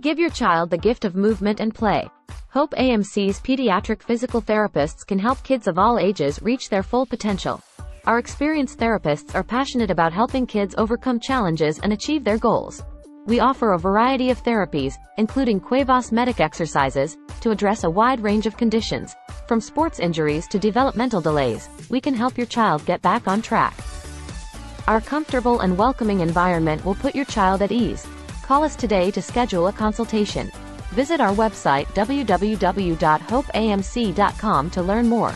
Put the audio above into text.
Give your child the gift of movement and play. Hope AMC's pediatric physical therapists can help kids of all ages reach their full potential. Our experienced therapists are passionate about helping kids overcome challenges and achieve their goals. We offer a variety of therapies, including Cuevas Medek exercises, to address a wide range of conditions. From sports injuries to developmental delays, we can help your child get back on track. Our comfortable and welcoming environment will put your child at ease. Call us today to schedule a consultation. Visit our website www.hopeamc.com to learn more.